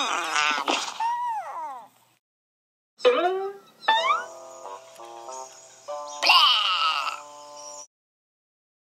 Ah!